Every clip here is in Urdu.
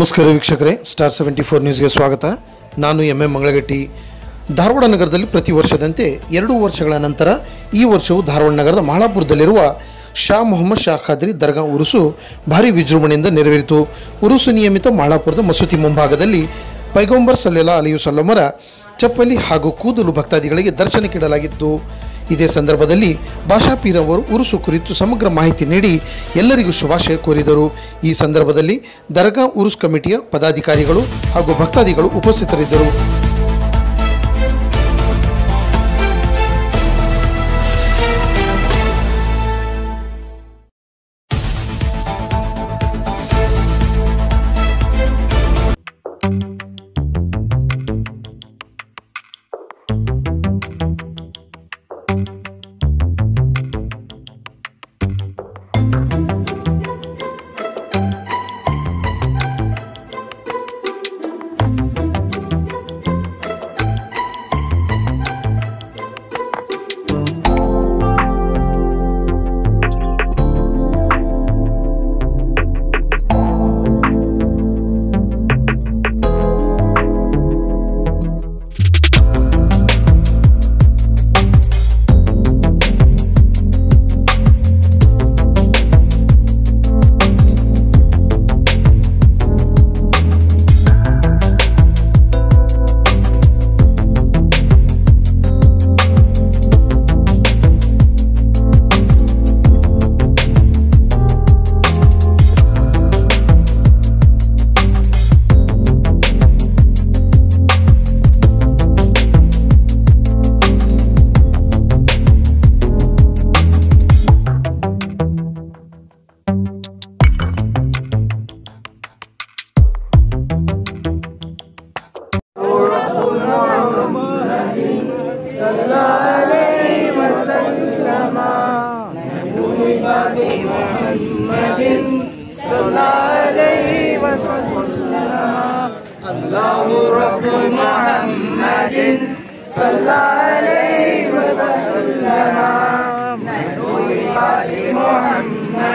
ನಮಸ್ಕಾರ ವೀಕ್ಷಕರೇ ಸ್ಟಾರ್ ಸೆವೆಂಟಿ ಫೋರ್ ನ್ಯೂಸ್ಗೆ ಸ್ವಾಗತ. ನಾನು ಎಂ ಎಂ ಮಂಗಳಗಟ್ಟಿ. ಧಾರವಾಡ ನಗರದಲ್ಲಿ ಪ್ರತಿ ವರ್ಷದಂತೆ ಎರಡು ವರ್ಷಗಳ ನಂತರ ಈ ವರ್ಷವು ಧಾರವಾಡ ನಗರದ ಮಹಾಳಾಪುರದಲ್ಲಿರುವ ಶಾ ಮೊಹಮ್ಮದ್ ಶಾ ಖಾದ್ರಿ ದರ್ಗಾ ಉರುಸು ಭಾರಿ ವಿಜೃಂಭಣೆಯಿಂದ ನೆರವೇರಿತು. ಉರುಸು ನಿಯಮಿತ ಮಹಾಳಾಪುರದ ಮಸೂತಿ ಮುಂಭಾಗದಲ್ಲಿ ಪೈಗಂಬರ್ ಸಲ್ಲೆಲಾ ಅಲಿಯು ಸಲ್ಲಮರ ಚಪ್ಪಲಿ ಹಾಗೂ ಕೂದಲು ಭಕ್ತಾದಿಗಳಿಗೆ ದರ್ಶನಕ್ಕಿಡಲಾಗಿತ್ತು ಇದೇ ಸಂದರ್ಭದಲ್ಲಿ ಭಾಷಾಪೀರ್ ಅವರು ಉರುಸು ಕುರಿತು ಸಮಗ್ರ ಮಾಹಿತಿ ನೀಡಿ ಎಲ್ಲರಿಗೂ ಶುಭಾಶಯ ಕೋರಿದರು. ಈ ಸಂದರ್ಭದಲ್ಲಿ ದರ್ಗಾ ಉರುಸ್ ಕಮಿಟಿಯ ಪದಾಧಿಕಾರಿಗಳು ಹಾಗೂ ಭಕ್ತಾದಿಗಳು ಉಪಸ್ಥಿತರಿದ್ದರು.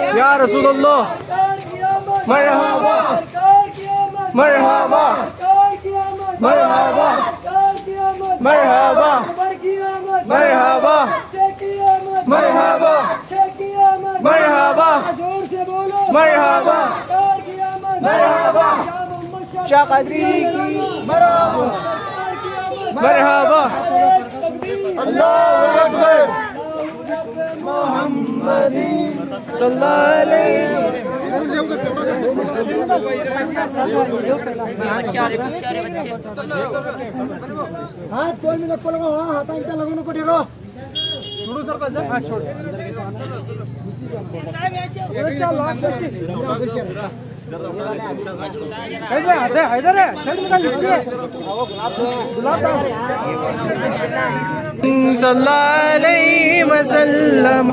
يا رسول الله. مرحبا. مرحبا. مرحبا. مرحبا. مرحبا. مرحبا. مرحبا. مرحبا. مرحبا. مرحبا. مرحبا. مرحبا مرحبا ہاتھ صلی اللہ علیہ وسلم.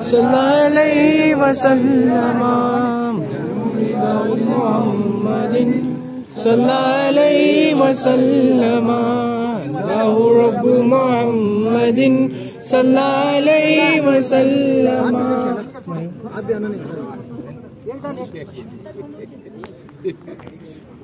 صلى عليه وسلم. محمد صلى عليه وسلم الله رب محمد صلى عليه وسلم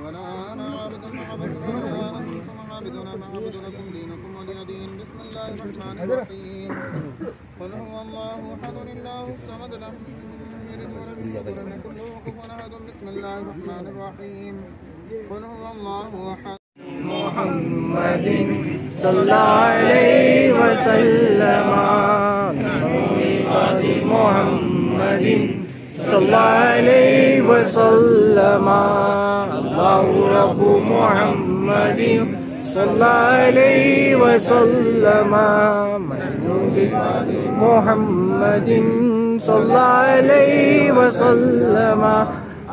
ولا أنا عابد ما ولا أنتم عابدون ما أعبد لكم دينكم ولي دين بسم الله الرحمن الرحيم قل هو الله أحد الله الصمد لم يلد ولم يولد ولم يكن له كفوا أحد بسم الله الرحمن الرحيم قل هو الله أحد محمد صلى عليه وسلم محمد صلى عليه وسلم الله رب محمد صلى عليه وسلم. محمد صلى عليه وسلم.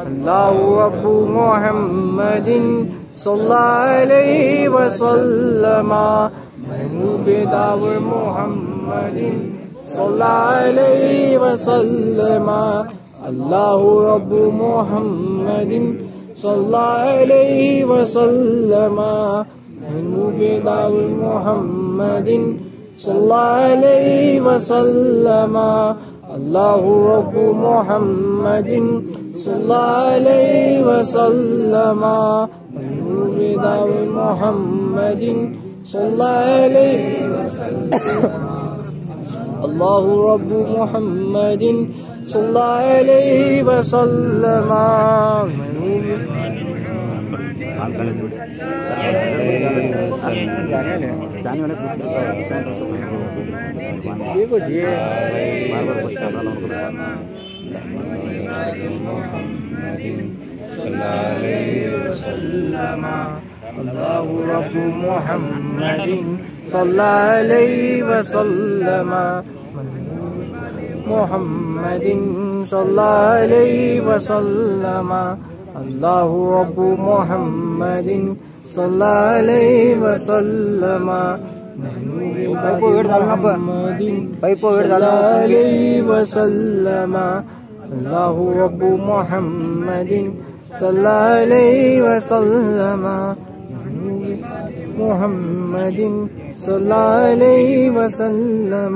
الله رب محمد صلى عليه وسلم. محبوب داور محمد صلى عليه وسلم. الله رب محمد صلى عليه وسلم. داور محمد صلى عليه وسلم. الله رب محمد صلى عليه وسلم. داور محمد صلى عليه الله رب محمد صلى الله عليه وسلم. الله رب محمد صلى عليه وسلم الله رب محمد صلى عليه وسلم محمد صلى عليه وسلم الله رب محمد صلى عليه وسلم محمد صلى عليه وسلم الله رب محمد صلى عليه وسلم محمد صلى عليه وسلم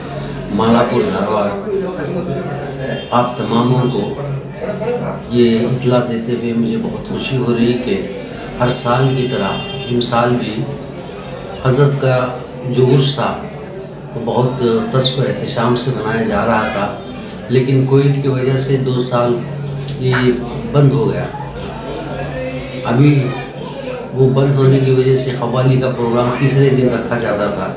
مالا پور دھارواڑ، آپ تماموں کو یہ اطلاع دیتے ہوئے مجھے بہت خوشی ہو رہی کہ ہر سال کی طرح ان سال بھی حضرت کا جو عرس تھا وہ بہت تسب و احتشام سے منایا جا رہا تھا، لیکن کووڈ کی وجہ سے دو سال یہ بند ہو گیا۔ ابھی وہ بند ہونے کی وجہ سے قوالی کا پروگرام تیسرے دن رکھا جاتا تھا۔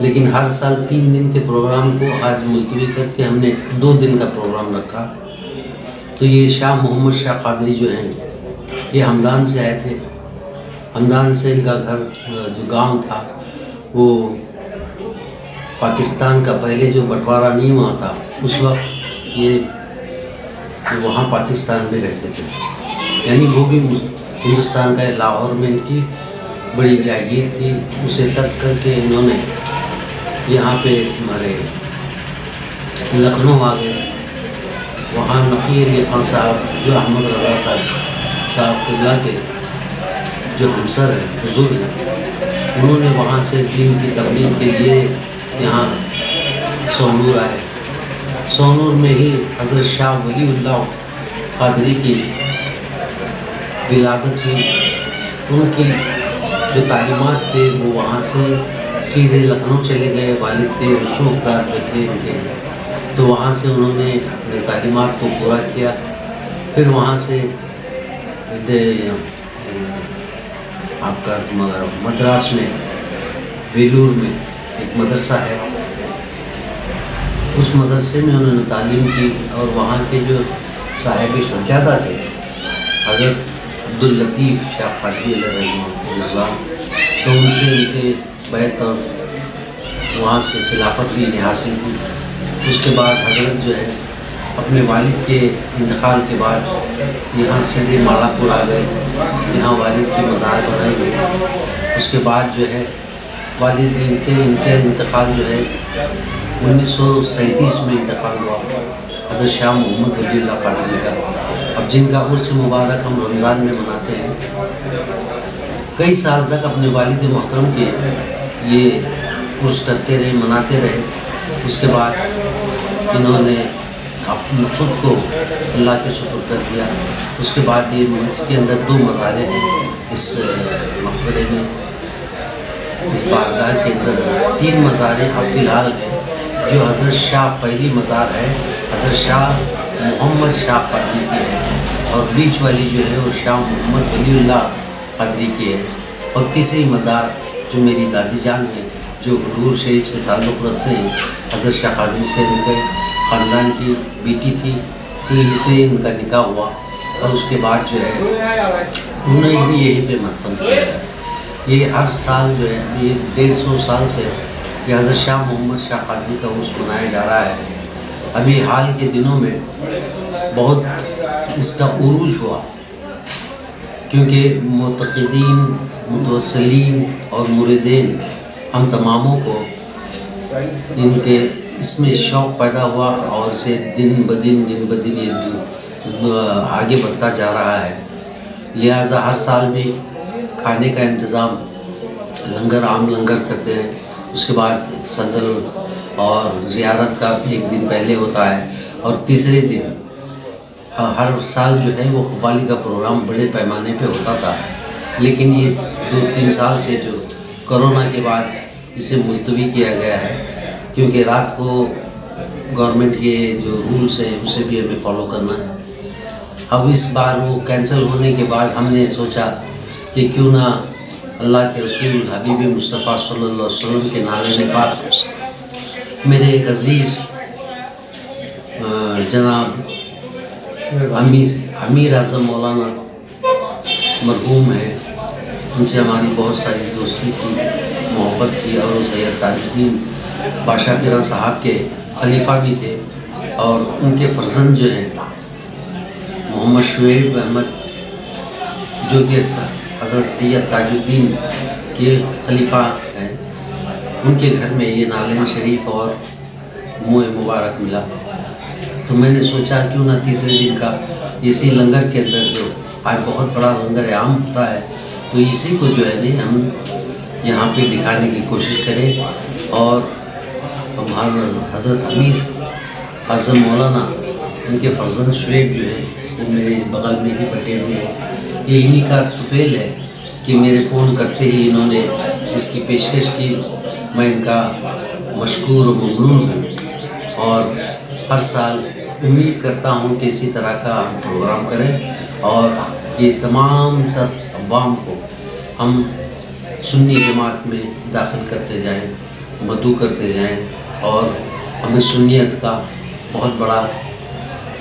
لیکن ہر سال تین دن کے پروگرام کو آج ملتوی کر کے ہم نے دو دن کا پروگرام رکھا۔ تو یہ شاہ محمد شاہ قادری جو ہیں، یہ ہمدان سے آئے تھے۔ ہمدان سے ان کا گھر، جو گاؤں تھا، وہ پاکستان کا پہلے جو بٹوارہ نہیں ہوا تھا، اس وقت یہ وہاں پاکستان میں رہتے تھے۔ یعنی وہ بھی ہندوستان کا لاہور میں ان کی بڑی جاگیر تھی۔ اسے ترک کر کے انہوں نے یہاں پہ ہمارے لکھنؤ آ گئے۔ وہاں نقی علی خان صاحب، جو احمد رضا صاحب صاحب قبلہ کے جو ہمسر ہیں، بزرگ ہیں، انہوں نے وہاں سے دین کی تبلیغ کے لیے یہاں سونور آئے۔ سونور میں ہی حضرت شاہ ولی اللہ قادری کی ولادت ہوئی۔ ان کی جو تعلیمات تھے، وہ وہاں سے سیدھے لکھنؤ چلے گئے، والد کے رسوخدار جو تھے ان کے، تو وہاں سے انہوں نے اپنے تعلیمات کو پورا کیا۔ پھر وہاں سے آپ کا مدراس میں، بیلور میں ایک مدرسہ ہے۔ اس مدرسے میں انہوں نے تعلیم کی اور وہاں کے جو صاحب سجادہ تھے، حضرت عبداللطیف شاہ فاضی علیہ السلام، تو ان سے ان کے بیت اور وہاں سے خلافت بھی انہیں حاصل کی۔ اس کے بعد حضرت جو ہے، اپنے والد کے انتقال کے بعد یہاں سیدھے مالا پور آ گئے۔ یہاں والد کی مزار بنائی گئی۔ اس کے بعد جو ہے، والد ان کے ان کے انتقال جو ہے، انیس سو سینتیس میں انتقال ہوا۔ حضرت شاہ محمد ولی اللہ خارجی کا۔ اب جن کا عرص مبارک ہم رمضان میں مناتے ہیں، کئی سال تک اپنے والد محترم کے یہ عرس کرتے رہے، مناتے رہے۔ اس کے بعد انہوں نے اپنے خود کو اللہ کے شکر کر دیا۔ اس کے بعد یہ اس کے اندر دو مزارے ہیں۔ اس مقبرے میں، اس بارگاہ کے اندر تین مزارے اب فی الحال ہیں۔ جو حضرت شاہ پہلی مزار ہے، حضرت شاہ محمد شاہ قادری کی ہے اور بیچ والی جو ہے، وہ شاہ محمد ولی اللہ قادری کی ہے اور تیسری مزار جو میری دادی جان ہیں، جو حضور شریف سے تعلق رکھتے ہیں، حضرت شاہ قادری سے ان کے خاندان کی بیٹی تھی پہ ان کا نکاح ہوا اور اس کے بعد جو ہے انہیں بھی یہیں پہ مدفن کیا ہے۔ یہ ہر سال جو ہے ابھی ڈیڑھ سو سال سے یہ حضرت شاہ محمد شاہ قادری کا عرس منایا جا رہا ہے۔ ابھی حال کے دنوں میں بہت اس کا عروج ہوا، کیونکہ متقدین متوسلین اور مردین ہم تماموں کو ان کے اس میں شوق پیدا ہوا اور اسے دن بدن دن بدن یہ آگے بڑھتا جا رہا ہے۔ لہٰذا ہر سال بھی کھانے کا انتظام لنگر، عام لنگر کرتے ہیں۔ اس کے بعد صدر اور زیارت کا بھی ایک دن پہلے ہوتا ہے اور تیسرے دن، ہر سال جو ہے وہ قبالی کا پروگرام بڑے پیمانے پہ ہوتا تھا۔ لیکن یہ دو تین سال سے جو کرونا کے بعد اسے ملتوی کیا گیا ہے کیونکہ رات کو گورنمنٹ کے جو رولز ہیں اسے بھی ہمیں فالو کرنا ہے۔ اب اس بار وہ کینسل ہونے کے بعد ہم نے سوچا کہ کیوں نہ اللہ کے رسول حبیب مصطفیٰ صلی اللہ علیہ وسلم کے نعرے پاک میرے ایک عزیز جناب امیر امیر اعظم مولانا مرحوم ہے ان سے ہماری بہت ساری دوستی تھی محبت تھی اور سید تاج الدین بادشاہ پیران صاحب کے خلیفہ بھی تھے اور ان کے فرزند جو ہیں، محمد شعیب احمد، جو کہ حضرت سید تاج الدین کے خلیفہ ہیں، ان کے گھر میں یہ نالین شریف اور منہ مبارک ملا۔ تو میں نے سوچا کیوں نہ تیسرے دن کا اسی لنگر کے اندر جو آج بہت بڑا لنگر عام ہوتا ہے تو اسی کو جو ہے نا ہم یہاں پہ دکھانے کی کوشش کریں اور حضرت امیر حضرت مولانا، ان کے فرزند شعیب جو ہے وہ میرے بغل میں ہی پٹے ہوئے ہیں۔ یہ انہی کا تفیل ہے کہ میرے فون کرتے ہی انہوں نے اس کی پیشکش کی۔ میں ان کا مشکور و ممنون ہوں اور ہر سال امید کرتا ہوں کہ اسی طرح کا ہم پروگرام کریں اور یہ تمام تر عوام کو ہم سنی جماعت میں داخل کرتے جائیں، مدعو کرتے جائیں اور ہمیں سنیت کا بہت بڑا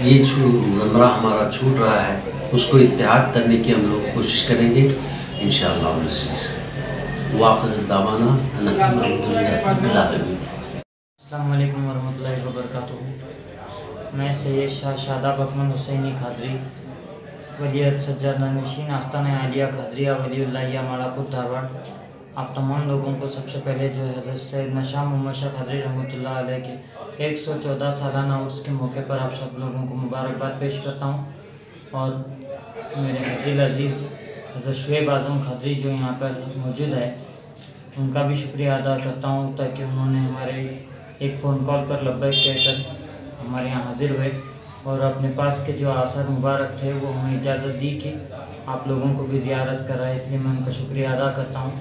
یہ زمرہ ہمارا چھوٹ رہا ہے، اس کو اتحاد کرنے کی ہم لوگ کوشش کریں گے۔ انشاءاللہ العزیز واخر دعوانا السلام علیکم ورحمۃ اللہ وبرکاتہ۔ میں سید شاہ شادہ بکمن حسینی خادری ولی سجادہ نشین آستانہ عالیہ خدریہ ولی اللہ ماڑاپور دھارواڑ آپ تمام لوگوں کو سب سے پہلے جو حضرت سید نشاہ محمد شاہ خدری رحمۃ اللہ علیہ کے ایک سو چودہ سالانہ عرس کے موقع پر آپ سب لوگوں کو مبارکباد پیش کرتا ہوں اور میرے حدیل عزیز حضرت شعیب اعظم خدری جو یہاں پر موجود ہے ان کا بھی شکریہ ادا کرتا ہوں تاکہ انہوں نے ہمارے ایک فون کال پر لبیک کہہ کر ہمارے یہاں حاضر ہوئے اور اپنے پاس کے جو آثر مبارک تھے وہ ہمیں اجازت دی کہ آپ لوگوں کو بھی زیارت کر رہا ہے اس لیے میں ان کا شکریہ ادا کرتا ہوں۔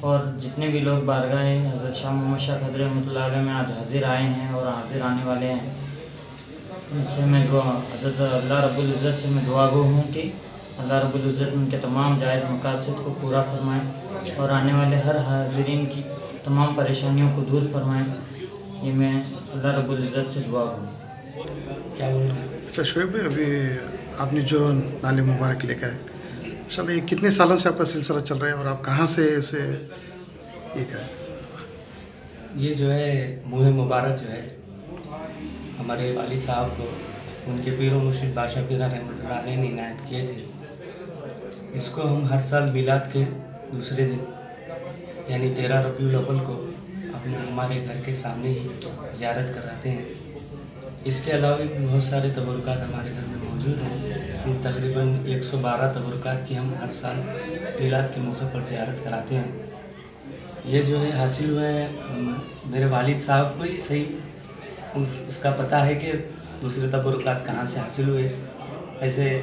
اور جتنے بھی لوگ بارگاہ حضرت شاہ محمد شاہ خدر رحمۃ اللہ علیہ میں آج حاضر آئے ہیں اور حاضر آنے والے ہیں، ان سے میں دعا، حضرت اللہ رب العزت سے میں دعا گو ہوں کہ اللہ رب العزت ان کے تمام جائز مقاصد کو پورا فرمائیں اور آنے والے ہر حاضرین کی تمام پریشانیوں کو دور فرمائیں یہ میں اللہ رب العزت سے دعا گو کیا اچھا شعیب بھائی، ابھی آپ نے جو نالی مبارک لکھا ہے ماشاء یہ کتنے سالوں سے آپ کا سلسلہ چل رہا ہے اور آپ کہاں سے اسے یہ کریں؟ یہ جو ہے، منہ مبارک جو ہے، ہمارے والد صاحب کو، ان کے پیر و مرشد بادشاہ پیرا رحمۃ اللہ علیہ نے عنایت کیے تھے۔ اس کو ہم ہر سال میلاد کے دوسرے دن یعنی تیرہ ربیع الاول کو اپنے ہمارے گھر کے سامنے ہی زیارت کراتے ہیں۔ اس کے علاوہ بھی بہت سارے تبرکات ہمارے گھر میں موجود ہیں۔ یہ تقریباً ایک سو بارہ تبرکات کی ہم ہر سال میلاد کے موقع پر زیارت کراتے ہیں۔ یہ جو ہے حاصل ہوئے ہیں، میرے والد صاحب کو ہی صحیح اس کا پتہ ہے کہ دوسرے تبرکات کہاں سے حاصل ہوئے۔ ایسے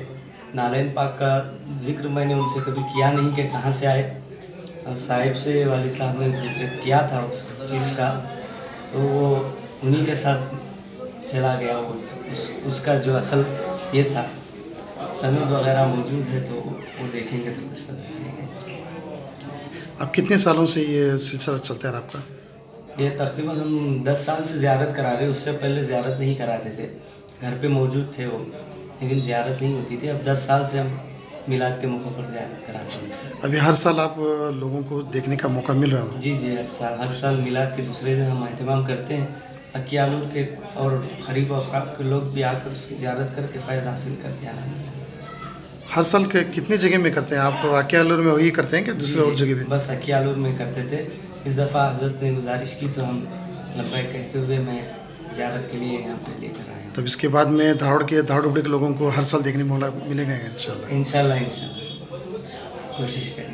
نالین پاک کا ذکر میں نے ان سے کبھی کیا نہیں کہ کہاں سے آئے۔ اور صاحب سے والد صاحب نے ذکر کیا تھا اس چیز کا، تو وہ انہی کے ساتھ چلا گیا وہ اس کا جو اصل یہ تھا سند وغیرہ موجود ہے تو وہ دیکھیں گے تو کچھ پتہ چلے گا۔ اب کتنے سالوں سے یہ سلسلہ چلتا ہے آپ کا یہ تقریباً ہم دس سال سے زیارت کرا رہے اس سے پہلے زیارت نہیں کراتے تھے۔ گھر پہ موجود تھے وہ لیکن زیارت نہیں ہوتی تھی۔ اب دس سال سے ہم میلاد کے موقع پر زیارت کراتے ہیں۔ ابھی ہر سال آپ لوگوں کو دیکھنے کا موقع مل رہا ہے جی جی ہر سال ہر سال میلاد کے دوسرے دن ہم اہتمام کرتے ہیں۔ اکیالور کے اور خریب و خراب کے لوگ بھی آ کر اس کی زیارت کر کے فیض حاصل کرتے ہیں۔ ہر سال کے کتنی جگہ میں کرتے ہیں؟ آپ اکیالور میں وہی کرتے ہیں کہ دوسرے اور جگہ بھی بس اکیالور میں کرتے تھے۔ اس دفعہ حضرت نے گزارش کی تو ہم لمبے کہتے ہوئے میں زیارت کے لیے یہاں پہ لے کر آیا۔ تب اس کے بعد میں دھاروڑ کے دھاڑ ابڑے کے لوگوں کو ہر سال دیکھنے مولا ملے گا انشاءاللہ۔ انشاءاللہ انشاءاللہ۔ کوشش کریں۔